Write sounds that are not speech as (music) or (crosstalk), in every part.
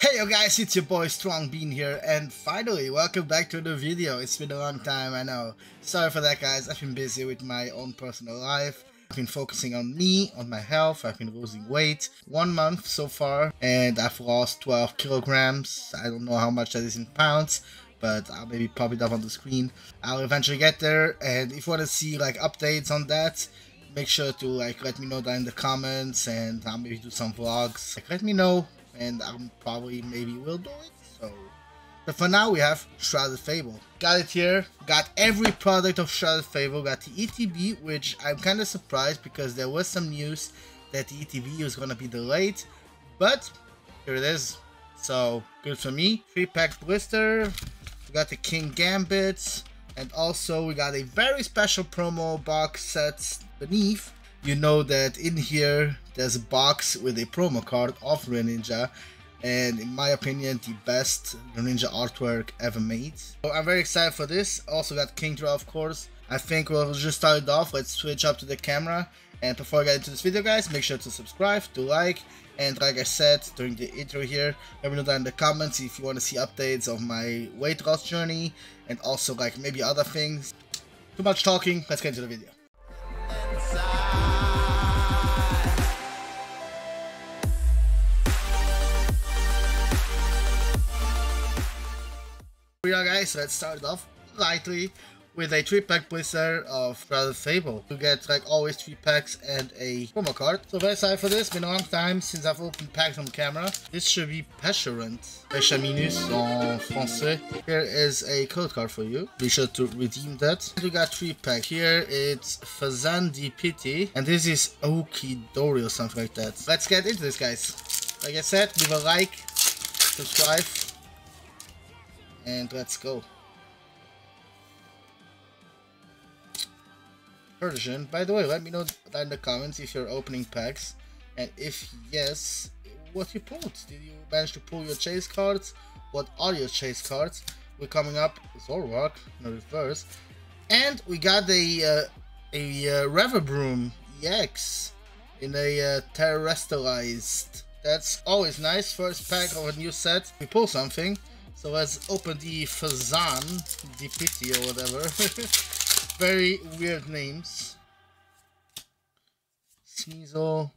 Hey yo guys, it's your boy Strong Bean here, and finally, welcome back to the video. It's been a long time, I know. Sorry for that guys, I've been busy with my own personal life. I've been focusing on me, on my health, I've been losing weight. One month so far, and I've lost 12 kilograms. I don't know how much that is in pounds, but I'll maybe pop it up on the screen. I'll eventually get there, and if you want to see like updates on that, make sure to like let me know down in the comments, and I'll maybe do some vlogs. Like, let me know and I'm probably maybe will do it. So, but for now we have Shrouded Fable. Got it here. Got every product of Shrouded Fable. Got the ETB, which I'm kind of surprised because there was some news that the ETB was gonna be delayed, but here it is. So good for me. Three pack blister. We got the Kingambit, and also we got a very special promo box set beneath you know that in here there's a box with a promo card of Greninja and in my opinion the best Greninja artwork ever made. So I'm very excited for this. Also got Kingdra of course. I think we'll just start it off. Let's switch up to the camera. And before I get into this video guys, make sure to subscribe, to like, and like I said during the intro here, let me know down in the comments if you want to see updates of my weight loss journey and also like maybe other things. Too much talking, let's get into the video. Are guys, let's start off lightly with a 3 pack blister of Shrouded Fable. You get like always 3 packs and a promo card. So very excited for this, been a long time since I've opened packs on camera. This should be Pecharunt, Pêchaminus en français. Here is a code card for you. Be sure to redeem that. We got 3 pack. Here it's Fezandipiti and this is Okidori or something like that. Let's get into this guys. Like I said, leave a like, subscribe, and let's go. Persian. By the way, let me know in the comments if you're opening packs. And if yes, what you pulled. Did you manage to pull your chase cards? What are your chase cards? We're coming up Zoroark in the reverse. And we got a uh, a uh, Revavroom EX in a uh, terastallized. That's always nice. First pack of a new set. We pull something. So let's open the Fazan, Pity or whatever. (laughs) very weird names. Sneasel,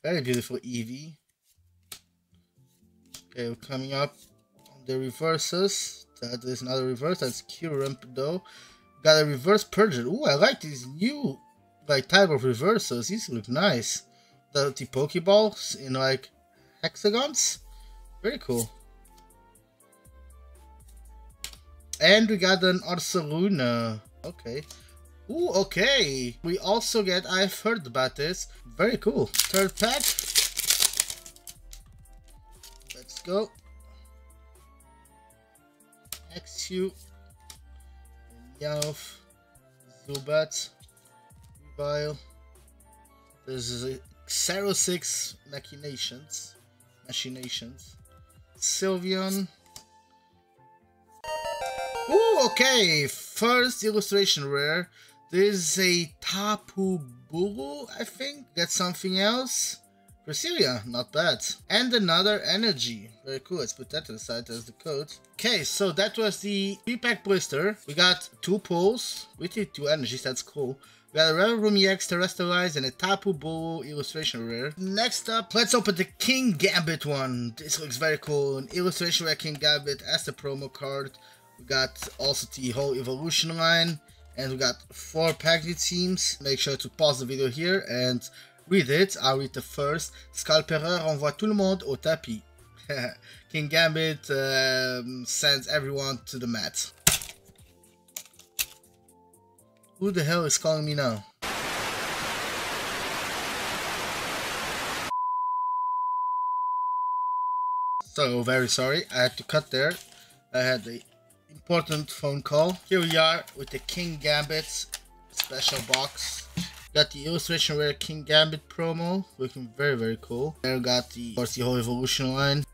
very beautiful Eevee. Okay, we're coming up on the reverses. That is another reverse, that's Kyurem though. Got a reverse Persian. Ooh, I like these new like type of reversals. These look nice. The, the Pokeballs in like hexagons. Very cool. And we got an Ursaluna. Okay. Ooh, okay. We also get, I've heard about this. Very cool. Third pack. Let's go. Exu. Meowth. Zubat. Revile. This is a Zero 06 Machinations. Machinations. Sylveon. Ooh, okay. First illustration rare. There's a Tapu Bulu, I think. Get something else. Cresselia, not bad. And another energy. Very cool. Let's put that to the side as the code. Okay, so that was the 3-pack blister. We got two pulls. We did two energies, that's cool. We got a Revavroom EX Terastallized and a Tapu Bulu illustration rare. Next up, let's open the Kingambit one. This looks very cool. An illustration rare Kingambit as the promo card. We got also the whole evolution line. And we got four package teams. Make sure to pause the video here and read it. I'll read the first. Scalpereur envoie tout le monde au tapis. (laughs) Kingambit um, sends everyone to the mat. Who the hell is calling me now? So very sorry, I had to cut there. I had the important phone call. Here we are with the Kingambit special box. Got the illustration rare Kingambit promo, looking very very cool. There got the, of course, the whole evolution line.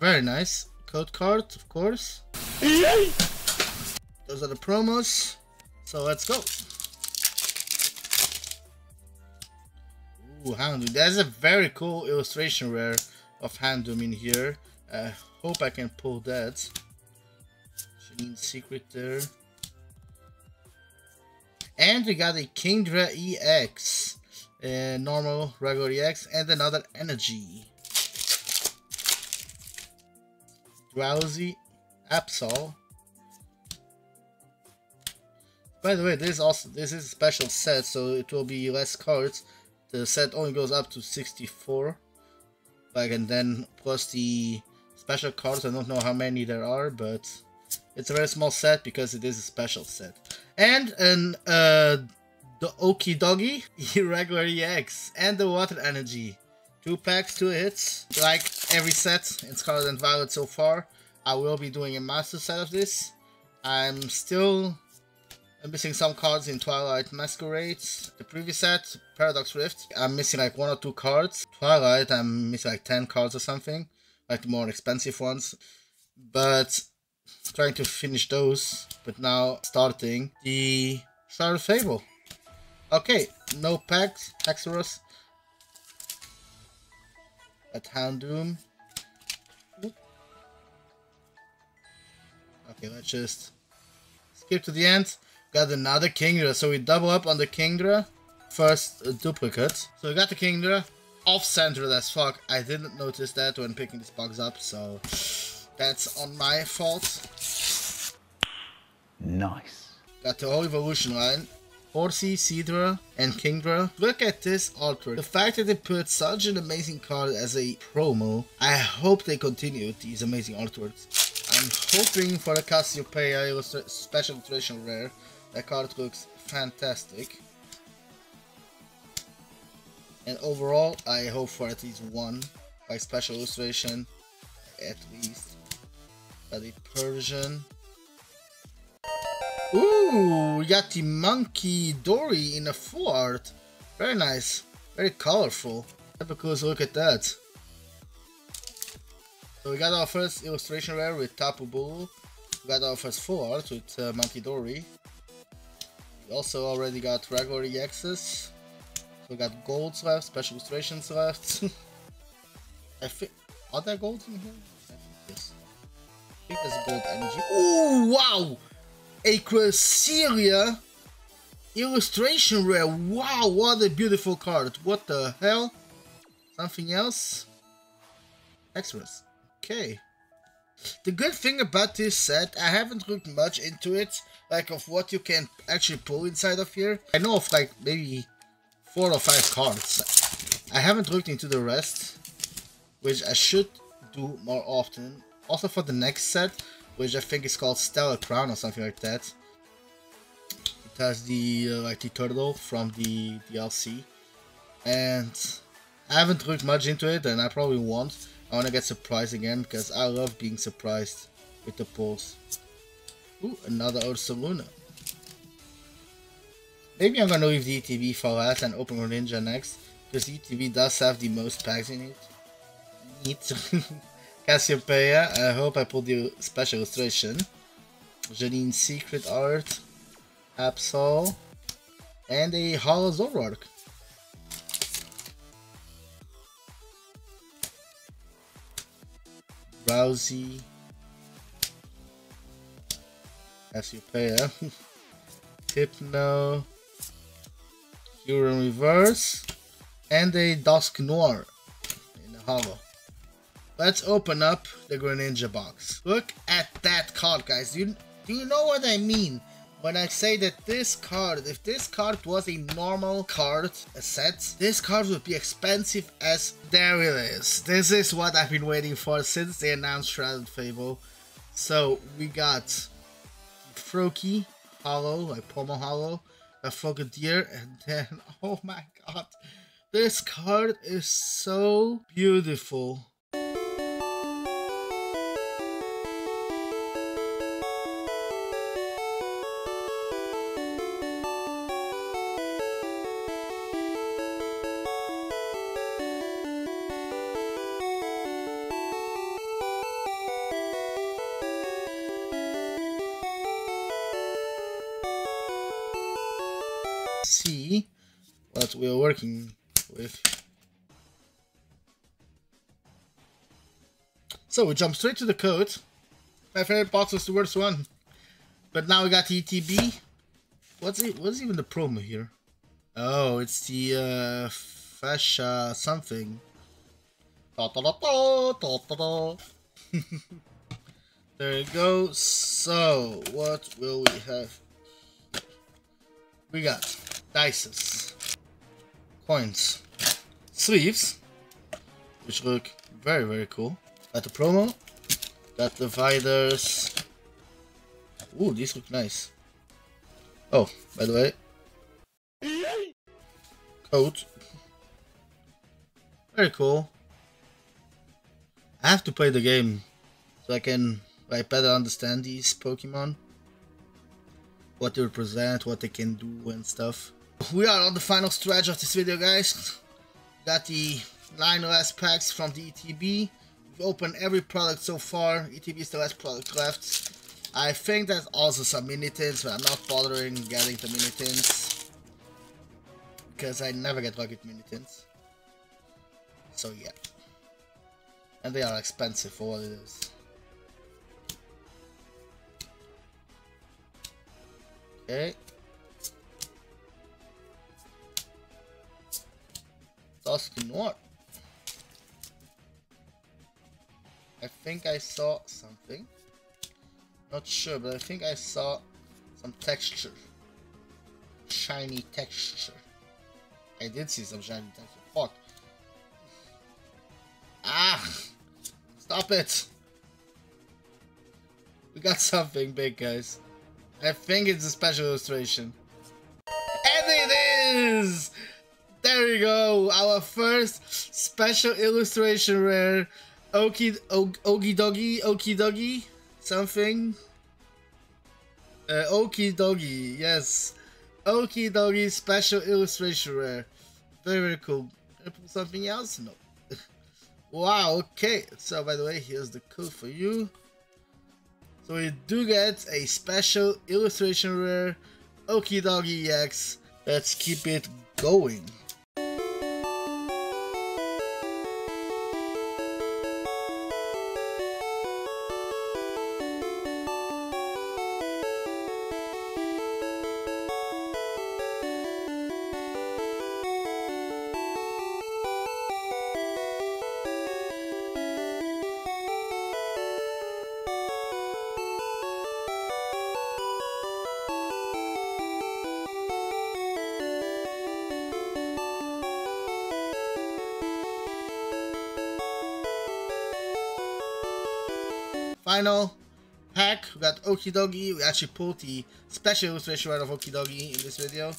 Very nice. Code card, of course. Those are the promos. So let's go. Ooh, Houndoom. That's a very cool illustration rare. of Houndoom in here. I hope I can pull that. Janine's secret there. And we got a Kingdra EX. Uh, normal, regular EX, and another energy. Drowzee Absol. By the way, this also this is a special set, so it will be less cards. The set only goes up to 64. Like and then plus the special cards, I don't know how many there are, but it's a very small set because it is a special set. And an uh the Okidogi, (laughs) Irregular EX, and the Water Energy. Two packs, two hits. Like every set in Scarlet and Violet so far, I will be doing a master set of this. I'm still missing some cards in Twilight Masquerades. The previous set, Paradox Rift, I'm missing like one or two cards. Twilight, I'm missing like 10 cards or something, like the more expensive ones. But trying to finish those, but now starting the Shrouded Fable. Okay, no packs, Haxorus. At Houndoom. Okay, let's just skip to the end. Got another Kingdra, so we double up on the Kingdra. First uh, duplicate. So we got the Kingdra, off-centered as fuck. I didn't notice that when picking this box up, so that's on my fault. Nice. Got the whole evolution line. Horsea, Seadra, and Kingdra. Look at this artwork. The fact that they put such an amazing card as a promo, I hope they continue these amazing artworks. I'm hoping for the Cassiopeia special illustration rare. That card looks fantastic. And overall, I hope for at least one by special illustration, at least. A Persian, Ooh, we got the Munkidori in a full art. Very nice. Very colorful. Have a close look at that. So we got our first illustration rare with Tapu Bulu. We got our first full art with uh, Munkidori. We also already got regular EXs. So we got golds left, special illustrations left. (laughs) I think... Are there golds in here? Think there's gold energy. Ooh, wow! a Cresselia illustration rare. Wow, what a beautiful card. What the hell? Something else? Extras. Okay. The good thing about this set, I haven't looked much into it, like of what you can actually pull inside of here. I know of like maybe four or five cards. I haven't looked into the rest, which I should do more often. Also for the next set, which I think is called Stellar Crown or something like that. It has the uh, like the turtle from the DLC, and I haven't looked much into it, and I probably won't. I want to get surprised again because I love being surprised with the pulls. Ooh, another Ursaluna. Maybe I'm gonna leave the ETB for last and open Ninja next, because ETB does have the most packs in it. Neat. (laughs) Cassiopeia, I hope I pulled the special illustration. Janine's Secret Art, Absol, and a Hollow Zoroark. Drowzee, Cassiopeia, (laughs) Hypno, Huron Reverse, and a Dusknoir in the Hollow. Let's open up the Greninja box. Look at that card, guys. Do you, do you know what I mean? When I say that this card, if this card was a normal card, a set, this card would be expensive as there it is. This is what I've been waiting for since they announced Shrouded Fable. So we got Froakie, Hollow, like Pomo Hollow, a Frogadier, and then, (laughs) oh my god, this card is so beautiful. We are working with. So we jump straight to the code. My favorite box was the worst one. But now we got ETB. What's it? What's even the promo here? Oh, it's the uh, fascia something. (laughs) There you go. So, what will we have? We got dices, coins, sleeves, which look very, very cool. Got the promo, got the dividers. Ooh, these look nice. Oh, by the way, code. Very cool. I have to play the game so I can like better understand these Pokemon. What they represent, what they can do and stuff. We are on the final stretch of this video guys. Got the 9 last packs from the ETB. We've opened every product so far. ETB is the last product left. I think there's also some mini tins, but I'm not bothering getting the mini tins. Because I never get lucky with mini tins. So yeah. And they are expensive for what it is. Okay. Noir. I think I saw something. Not sure, but I think I saw some texture. Shiny texture. I did see some shiny texture. Fuck. Ah! Stop it! We got something big, guys. I think it's a special illustration. And it is! Go! Our first special illustration rare. Okie, Okidogi, Okie Doggy, something. Uh, Okidogi, yes. Okidogi special illustration rare. Very, very cool. Something else? No. (laughs) Wow, okay. So, by the way, here's the code for you. So we do get a special illustration rare Okidogi EX. Let's keep it going. Final pack. We got Okidogi. We actually pulled the special illustration right of Okidogi in this video.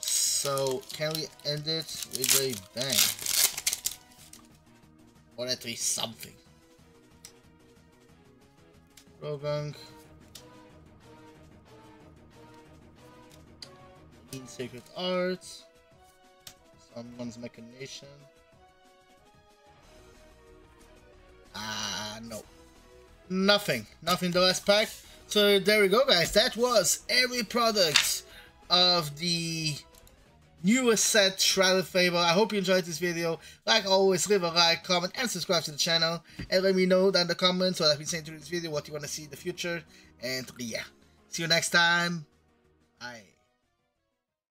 So, can we end it with a bang? Or at least something. Croagunk. In Sacred Art. Someone's Machination. Nothing. Nothing the last pack. So there we go, guys. That was every product of the newest set, Shrouded Fable. I hope you enjoyed this video. Like always, leave a like, comment, and subscribe to the channel. And let me know down in the comments what I've been saying through this video, what you want to see in the future. And yeah, see you next time. Bye.